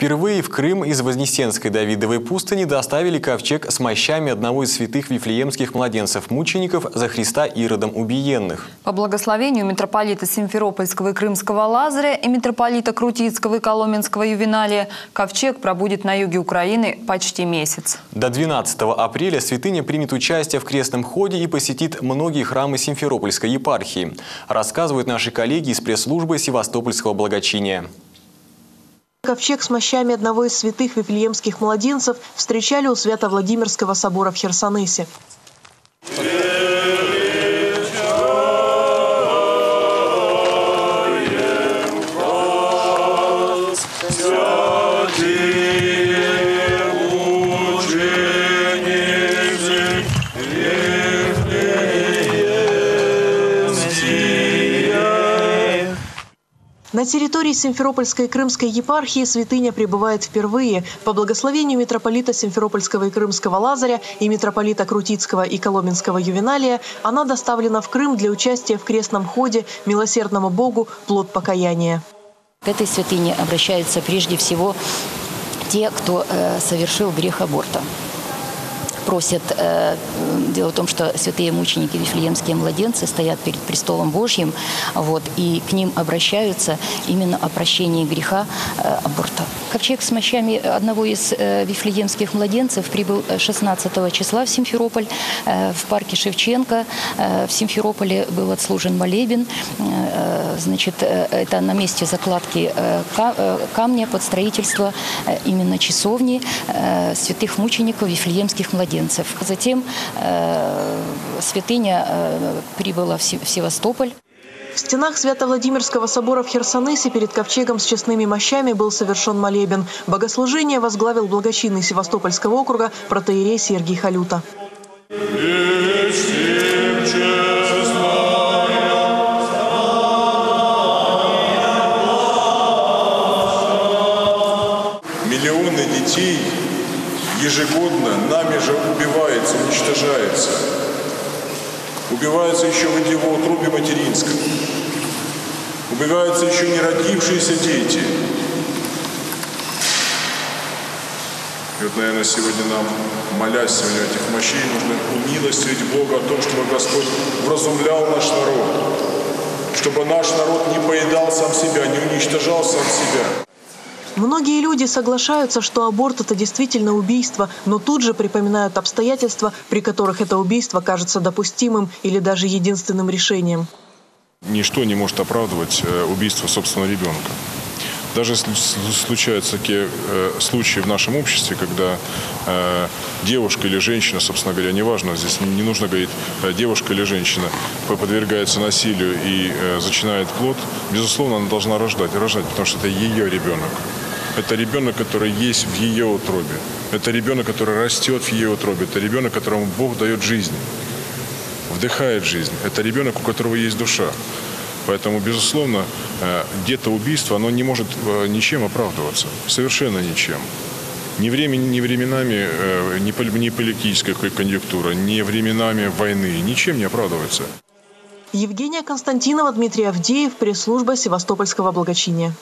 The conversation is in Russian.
Впервые в Крым из Вознесенской Давидовой пустыни доставили ковчег с мощами одного из святых вифлеемских младенцев-мучеников за Христа Иродом убиенных. По благословению митрополита Симферопольского и Крымского Лазаря и митрополита Крутицкого и Коломенского Ювеналия ковчег пробудет на юге Украины почти месяц. До 12 апреля святыня примет участие в крестном ходе и посетит многие храмы Симферопольской епархии, рассказывают наши коллеги из пресс-службы Севастопольского благочиния. Ковчег с мощами одного из святых вифлеемских младенцев встречали у Свято-Владимирского собора в Херсонесе. На территории Симферопольской и Крымской епархии святыня пребывает впервые. По благословению митрополита Симферопольского и Крымского Лазаря и митрополита Крутицкого и Коломенского Ювеналия она доставлена в Крым для участия в крестном ходе «Милосердному Богу. Плод покаяния». К этой святыне обращаются прежде всего те, кто э, совершил грех аборта просят, э, дело в том, что святые мученики, вифлеемские младенцы стоят перед престолом Божьим, вот, и к ним обращаются именно о прощении греха э, аборта. Ковчег с мощами одного из э, вифлеемских младенцев прибыл 16 числа в Симферополь, в парке Шевченко. В Симферополе был отслужен молебен. Значит, это на месте закладки камня под строительство именно часовни святых мучеников вифлеемских младенцев младенцев. Затем э, святыня э, прибыла в Севастополь. В стенах Свято-Владимирского собора в Херсонесе перед ковчегом с честными мощами был совершен молебен. Богослужение возглавил благочинный Севастопольского округа протеерей Сергий Халюта. Миллионы детей ежегодно нами же убивается, уничтожается. Убиваются еще в его утробе материнском. Убиваются еще не родившиеся дети. И вот, наверное, сегодня нам, молясь сегодня этих мощей, нужно умилостивить Бога о том, чтобы Господь вразумлял наш народ, чтобы наш народ не поедал сам себя, не уничтожал сам себя. Многие люди соглашаются, что аборт – это действительно убийство, но тут же припоминают обстоятельства, при которых это убийство кажется допустимым или даже единственным решением. Ничто не может оправдывать э, убийство собственного ребенка. Даже случаются такие э, случаи в нашем обществе, когда э, девушка или женщина, собственно говоря, неважно, здесь не нужно говорить, девушка или женщина подвергается насилию и зачинает плод, безусловно, она должна рождать, рожать, потому что это ее ребенок. Это ребенок, который есть в ее утробе. Это ребенок, который растет в ее утробе. Это ребенок, которому Бог дает жизнь, вдыхает жизнь. Это ребенок, у которого есть душа. Поэтому, безусловно, э, где-то убийство, оно не может э, ничем оправдываться. Совершенно ничем. Ни, времени, ни временами, э, ни, ни политическая конъюнктура, ни временами войны, ничем не оправдывается. Евгения Константинова, Дмитрий Авдеев, пресс-служба Севастопольского благочиния.